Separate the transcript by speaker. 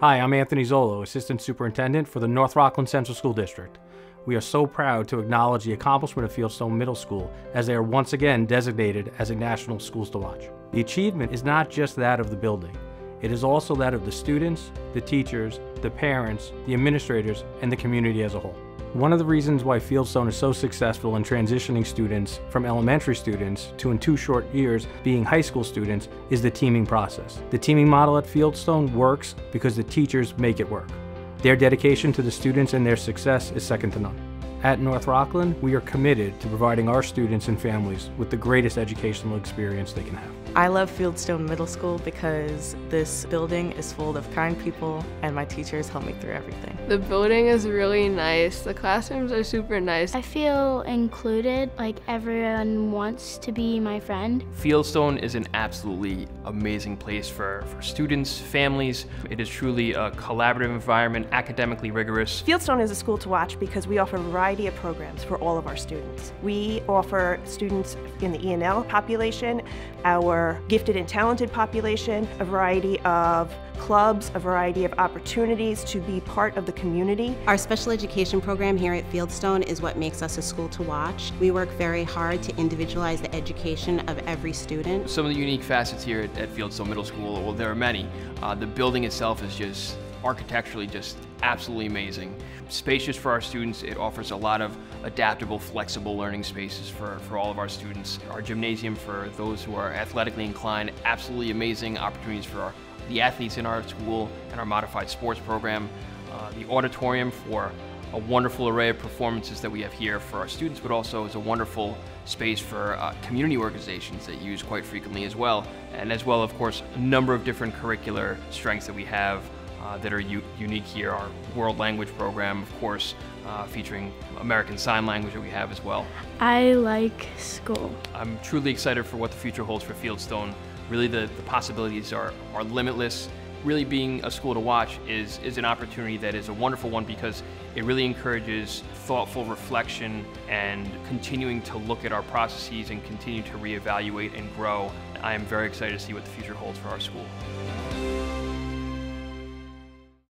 Speaker 1: Hi, I'm Anthony Zolo, Assistant Superintendent for the North Rockland Central School District. We are so proud to acknowledge the accomplishment of Fieldstone Middle School as they are once again designated as a National Schools to Watch. The achievement is not just that of the building, it is also that of the students, the teachers, the parents, the administrators, and the community as a whole. One of the reasons why Fieldstone is so successful in transitioning students from elementary students to in two short years being high school students is the teaming process. The teaming model at Fieldstone works because the teachers make it work. Their dedication to the students and their success is second to none. At North Rockland, we are committed to providing our students and families with the greatest educational experience they can have.
Speaker 2: I love Fieldstone Middle School because this building is full of kind people and my teachers help me through everything.
Speaker 3: The building is really nice. The classrooms are super nice.
Speaker 4: I feel included, like everyone wants to be my friend.
Speaker 5: Fieldstone is an absolutely amazing place for, for students, families. It is truly a collaborative environment, academically rigorous.
Speaker 6: Fieldstone is a school to watch because we offer a variety of programs for all of our students. We offer students in the ENL population, our gifted and talented population, a variety of clubs, a variety of opportunities to be part of the community.
Speaker 7: Our special education program here at Fieldstone is what makes us a school to watch. We work very hard to individualize the education of every student.
Speaker 5: Some of the unique facets here at, at Fieldstone Middle School, well, there are many. Uh, the building itself is just architecturally just absolutely amazing. Spacious for our students, it offers a lot of adaptable, flexible learning spaces for, for all of our students. Our gymnasium for those who are athletically inclined, absolutely amazing opportunities for our, the athletes in our school and our modified sports program. Uh, the auditorium for a wonderful array of performances that we have here for our students, but also is a wonderful space for uh, community organizations that use quite frequently as well. And as well, of course, a number of different curricular strengths that we have uh, that are unique here. Our world language program, of course, uh, featuring American Sign Language that we have as well.
Speaker 4: I like school.
Speaker 5: I'm truly excited for what the future holds for Fieldstone. Really, the, the possibilities are, are limitless. Really being a school to watch is, is an opportunity that is a wonderful one because it really encourages thoughtful reflection and continuing to look at our processes and continue to reevaluate and grow. I am very excited to see what the future holds for our school.